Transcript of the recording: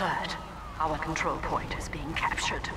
Alert. Our control point is being captured.